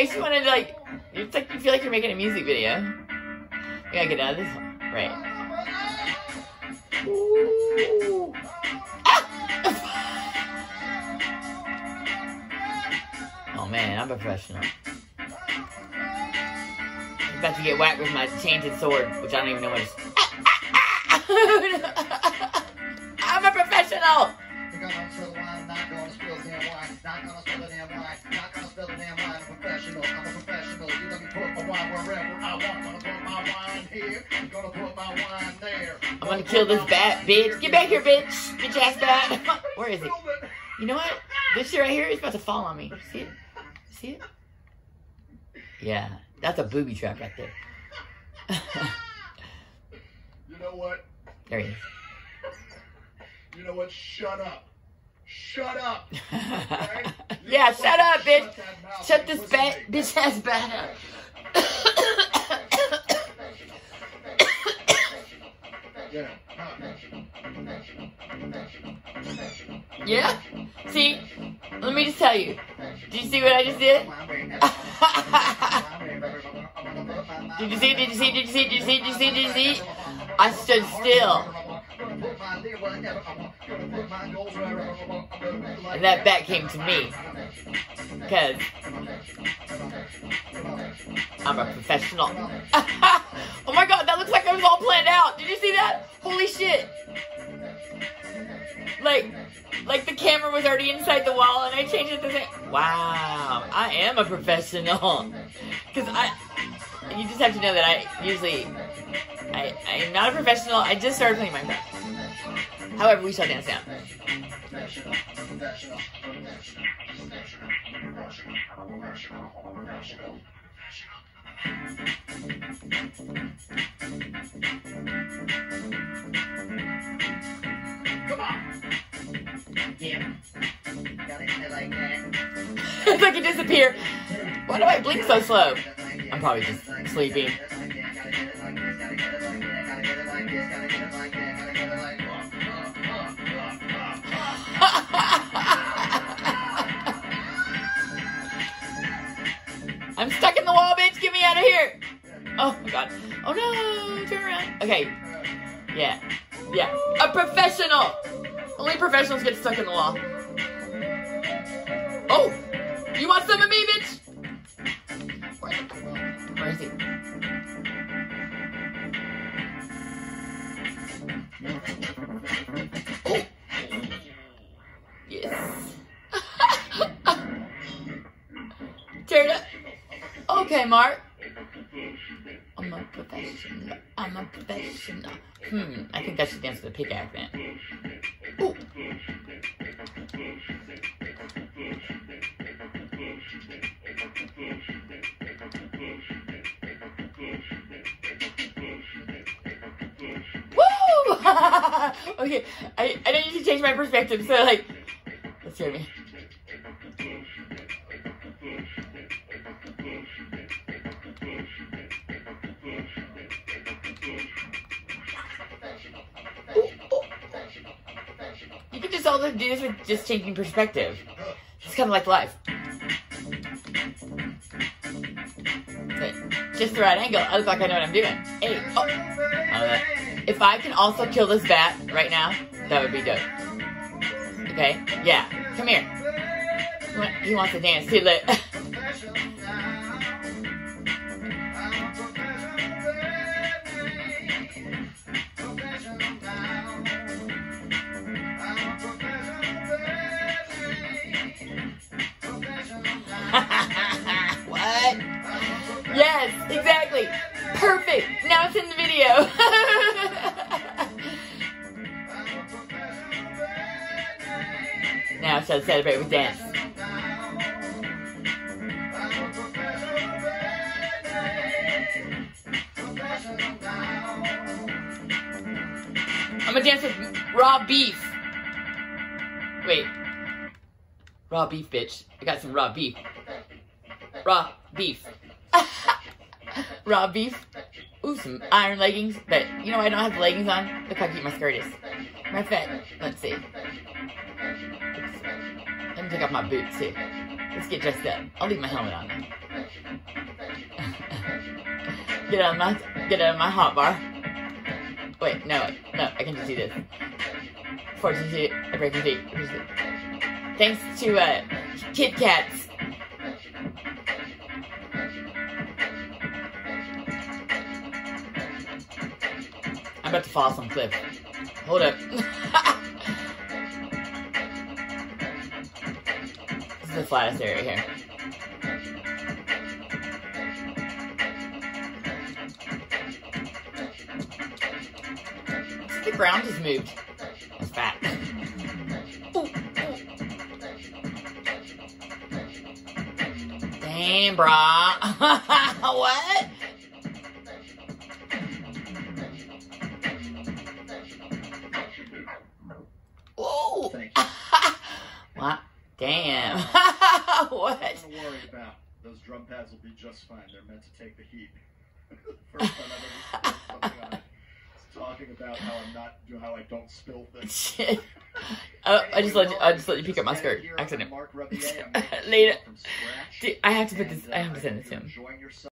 makes you want to like. Like you feel like you're making a music video. We gotta get out of this one. Right. Ooh. Ah! oh man, I'm a professional. I'm about to get whacked with my tainted sword, which I don't even know what it is. I'm a professional! Not gonna spill damn wine, not gonna spill the damn wine, not gonna spill the damn wine. I'm a professional, I'm a professional. You let me put my wine wherever I want. Gonna put my wine here, I'm gonna put my wine there. I'm gonna kill this bat, bitch. Get back here, bitch. Bitch ass bat. Where is he? You know what? This shit right here is about to fall on me. See it? See it? Yeah, that's a booby trap right there. You know what? there he is. You know what? Shut up. Shut up. yeah, shut up, bitch. Shut this bat, bitch ass bat up. Yeah. yeah? See? Let me just tell you. Did you see what I just did? Did you see? Did you see? Did you see? Did you see? Did you see? Did you see? I stood still. And that bat came to me. Because I'm a professional. oh my god, that looks like it was all planned out. Did you see that? Holy shit. Like, like the camera was already inside the wall and I changed it to say, wow, I am a professional. Because I, you just have to know that I usually, I, I am not a professional. I just started playing Minecraft. However, we shall dance down. Come on. Yeah. Got it like that. it's like it disappeared. Why do I blink so slow? I'm probably just sleeping. I'm stuck in the wall, bitch. Get me out of here. Oh my god. Oh no. Turn around. Okay. Yeah. Yeah. A professional. Only professionals get stuck in the wall. Oh. You want some of me, bitch? Where, where is he? Yes. Tear it up. Okay, Marc. I'm a professional. I'm a professional. Hmm, I think I should dance with the pickaxe then. Ooh. Woo! okay, I, I don't usually change my perspective, so like, let's hear me. You can just also do this with just changing perspective. It's kind of like life. Just the right angle. I look like I know what I'm doing. Hey, oh. If I can also kill this bat right now, that would be dope. Okay? Yeah. Come here. He wants to dance too. Look. Yes, exactly. Perfect. Now it's in the video. now shall celebrate with dance. I'm gonna dance with raw beef. Wait. Raw beef, bitch. I got some raw beef. Raw beef. raw beef. Ooh, some iron leggings. But, you know, I don't have the leggings on. Look how cute my skirt is. My fit. Let's see. Let me take off my boots, too. Let's get dressed up. I'll leave my helmet on. Get out of my get out of my hot bar. Wait, no, wait, no, I can just do this. Fortune feet, I break feet. Thanks to uh, Kit Kats. About to fall off some cliff. Hold up. this is the flattest area here. The ground just moved. Ooh, ooh. Damn, brah. what? Damn. what? Don't worry about. Those drum pads will be just fine. They're meant to take the heat. First time I've ever something on it. It's talking about how I'm not, how I don't spill things. Shit. Oh, I just let you, I just let you peek at my skirt. Accident. Later. Dude, I have to put this. Uh, I have to send this to him.